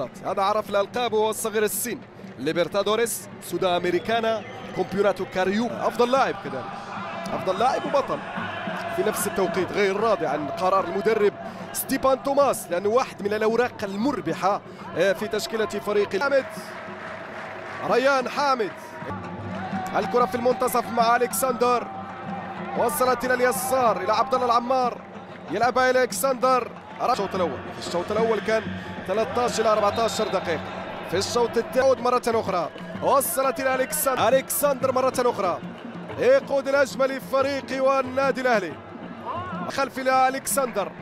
هذا عرف الألقاب وهو صغير السن. ليبرتادوريس سودا أمريكانا كومبيوناتو كاريوكا أفضل لاعب كذلك. أفضل لاعب وبطل. في نفس التوقيت غير راضي عن قرار المدرب ستيبان توماس لأنه واحد من الأوراق المربحة آه، في تشكيلة فريق حامد. ريان حامد. الكرة في المنتصف مع ألكسندر. وصلت إلى اليسار إلى عبد الله العمار. يلعبها إلى ألكسندر. الشوط الأول. في الشوط الأول كان 13 إلى 14 دقيقة. في الشوط الثاني مرة أخرى. وصلت إلى ألكسندر ألكسندر مرة أخرى. يقود الأجمل للفريق والنادي الأهلي. خلف إلى ألكسندر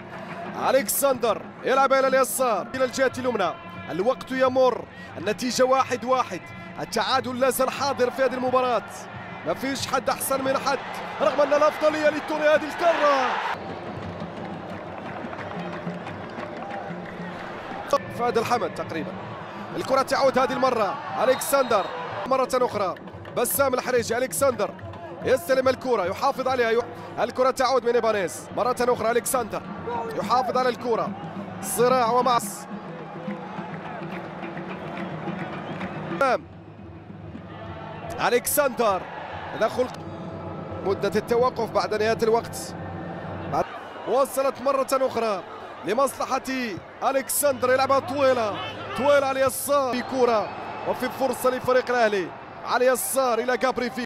ألكسندر يلعب إلى اليسار. إلى الجهة اليمنى. الوقت يمر. النتيجة واحد واحد. التعادل لا زال حاضر في هذه المباراة. ما فيش حد أحسن من حد. رغم أن الأفضلية للتوني هذه الكرة. فهد الحمد تقريبا. الكرة تعود هذه المرة. ألكسندر مرة أخرى. بسام الحريجي ألكسندر يستلم الكرة يحافظ عليها. يح... الكرة تعود من إيبانيز. مرة أخرى ألكسندر يحافظ على الكرة. صراع ومعص. ألكسندر تدخل مدة التوقف بعد نهاية الوقت. وصلت مرة أخرى. لمصلحة ألكسندر يلعبها طويلة طويلة على اليسار. في كرة. وفي فرصة لفريق الأهلي. على اليسار إلى جابري في